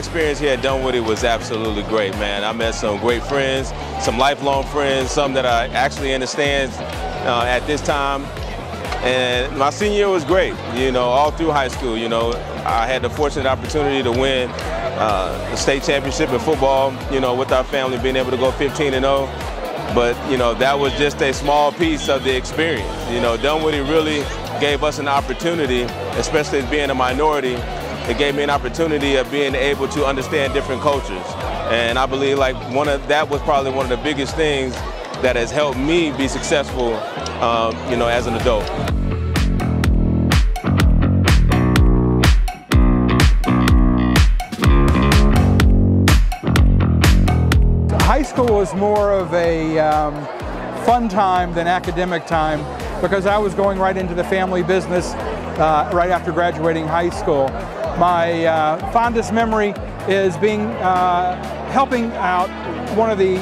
experience here at Dunwoody was absolutely great, man. I met some great friends, some lifelong friends, some that I actually understand uh, at this time. And my senior year was great, you know, all through high school. You know, I had the fortunate opportunity to win uh, the state championship in football, you know, with our family being able to go 15 and 0. But, you know, that was just a small piece of the experience. You know, Dunwoody really gave us an opportunity, especially as being a minority, it gave me an opportunity of being able to understand different cultures. And I believe like one of that was probably one of the biggest things that has helped me be successful, um, you know, as an adult. High school was more of a um, fun time than academic time because I was going right into the family business uh, right after graduating high school. My uh, fondest memory is being uh, helping out one of the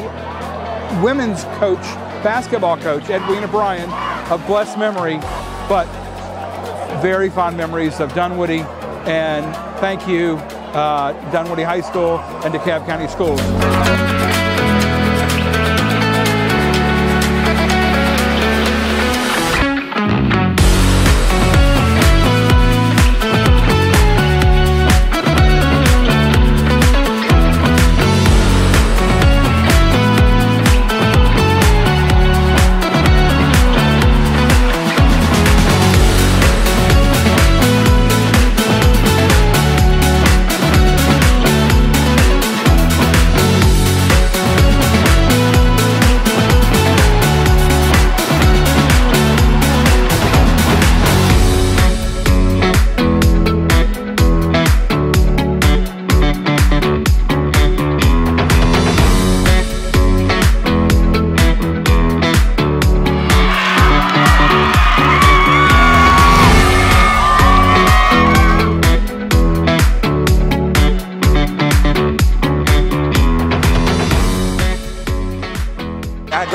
women's coach, basketball coach, Edwina Bryan, of blessed memory, but very fond memories of Dunwoody, and thank you, uh, Dunwoody High School and DeKalb County Schools.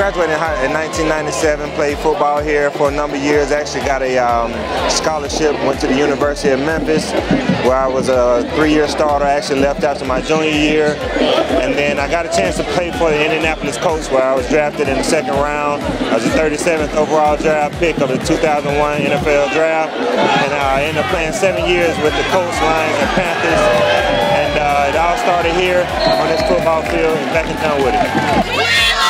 Graduated in 1997, played football here for a number of years. Actually got a um, scholarship, went to the University of Memphis where I was a three-year starter. Actually left after my junior year. And then I got a chance to play for the Indianapolis Colts where I was drafted in the second round. I was the 37th overall draft pick of the 2001 NFL draft. And I ended up playing seven years with the Colts, Lions, and Panthers. And uh, it all started here on this football field back in Dunwoody.